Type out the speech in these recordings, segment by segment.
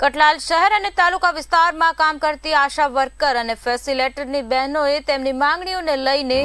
કટલાલ શહેર અને તાલુકા વિસ્તારમાં કામ કરતી આશા વર્કર અને ફેસિલેટરની બહેનોએ તેમની માંગણીઓને લઈને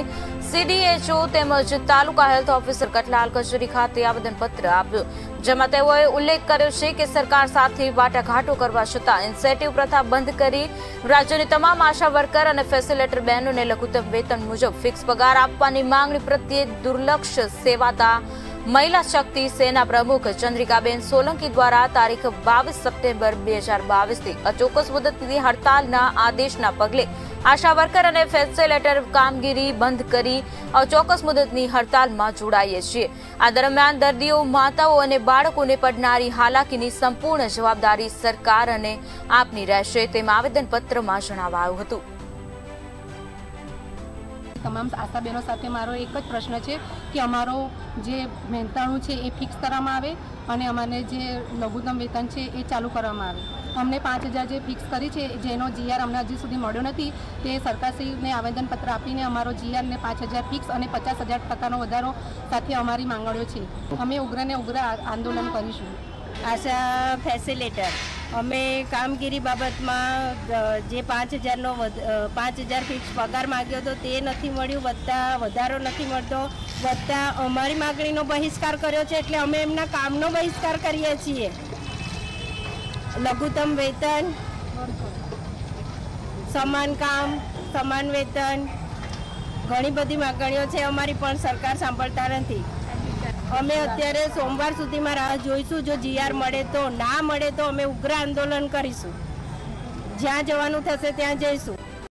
સીડીએચઓ તેમજ તાલુકા હેલ્થ ઓફિસર કટલાલ કચેરી ખાતે આવેદનપત્ર આપ્યું. જેમાં તેઓએ ઉલ્લેખ કર્યો છે કે સરકાર સાથે વાટાઘાટો કરવા છતાં ઇન્સેન્ટિવ પ્રથા બંધ કરી રાજ્યની તમામ આશા વર્કર અને ફેસિલેટર બહેનોને લઘુત્તમ વેતન મુજબ ફિક્સ પગાર આપવાની માંગણી પ્રત્યે દુર્લક્ષ સેવાતા મહિલા શક્તિ સેના પ્રમુખ ચંદ્રિકાબેન સોલંકી દ્વારા તારીખ બાવીસ સપ્ટેમ્બર બે હજાર બાવીસથી અચોક્કસ મુદતની હડતાલના આદેશના પગલે આશા વર્કર અને ફેસિલેટર કામગીરી બંધ કરી અચોક્કસ મુદતની હડતાલમાં જોડાઈએ છીએ. આ દરમિયાન દર્દીઓ, માતાઓ અને બાળકોને પડનારી હાલાકીની સંપૂર્ણ જવાબદારી સરકાર અને આપની રહેશે તેમ આવેદનપત્રમાં જણાવાયું હતું. તમામ આશાબહેનો સાથે મારો એક જ પ્રશ્ન છે કે અમારો જે મહેનતાણું છે એ ફિક્સ કરવામાં આવે અને અમારે જે લઘુત્તમ વેતન છે એ ચાલુ કરવામાં આવે. અમને પાંચ હજાર જે ફિક્સ કરી છે, જેનો જીઆર અમને હજી સુધી મળ્યો નથી, તે સરકારશ્રીને આવેદનપત્ર આપીને અમારો જીઆરને પાંચ હજાર ફિક્સ અને પચાસ હજાર ટકાનો વધારો સાથે અમારી માંગણીઓ છે. અમે ઉગ્રને ઉગ્ર આંદોલન કરીશું. આશા ફેસિલેટર અમે કામગીરી બાબતમાં જે પાંચ હજારનો પાંચ હજાર ફિક્સ પગાર માગ્યો હતો તે નથી મળ્યું વધતા વધારો નથી મળતો. વધતા અમારી માગણીનો બહિષ્કાર કર્યો છે એટલે અમે એમના કામનો બહિષ્કાર કરીએ છીએ. લઘુત્તમ વેતન, સમાન કામ, સમાન વેતન, ઘણી બધી માગણીઓ છે અમારી પણ સરકાર સાંભળતા નથી. અમે અત્યારે સોમવાર સુધીમાં રાહ જોઈશું. જો જીઆર મળે તો, ના મળે તો અમે ઉગ્ર આંદોલન કરીશું. જ્યાં જવાનું થશે ત્યાં જઈશું.